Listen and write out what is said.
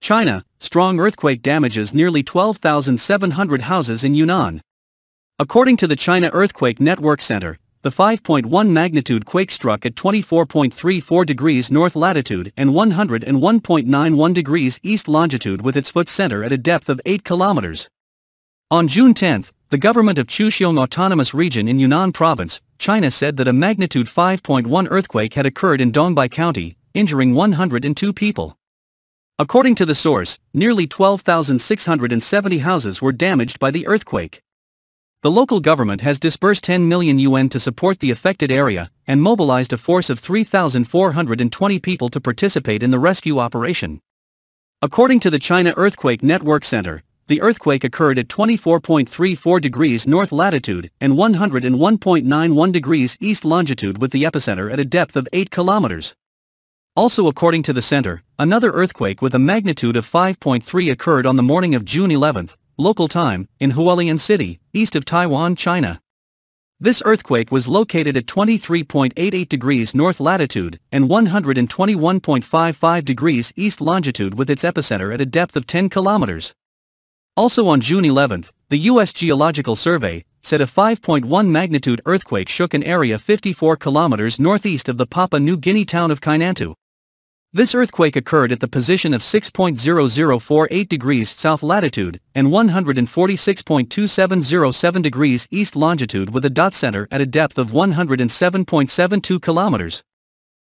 China, strong earthquake damages nearly 12,700 houses in Yunnan. According to the China Earthquake Network Center, the 5.1 magnitude quake struck at 24.34 degrees north latitude and 101.91 degrees east longitude with its foot center at a depth of 8 kilometers. On June 10, the government of Chuxiong Autonomous Region in Yunnan Province, China said that a magnitude 5.1 earthquake had occurred in Dongbai County, injuring 102 people. According to the source, nearly 12,670 houses were damaged by the earthquake. The local government has disbursed 10 million yuan to support the affected area and mobilized a force of 3,420 people to participate in the rescue operation. According to the China Earthquake Network Center, the earthquake occurred at 24.34 degrees north latitude and 101.91 degrees east longitude with the epicenter at a depth of 8 kilometers. Also according to the center, another earthquake with a magnitude of 5.3 occurred on the morning of June 11, local time, in Hualien City, east of Taiwan, China. This earthquake was located at 23.88 degrees north latitude and 121.55 degrees east longitude with its epicenter at a depth of 10 kilometers. Also on June 11, the U.S. Geological Survey said a 5.1 magnitude earthquake shook an area 54 kilometers northeast of the Papua New Guinea town of Kainantu. This earthquake occurred at the position of 6.0048 degrees south latitude and 146.2707 degrees east longitude with a dot center at a depth of 107.72 kilometers.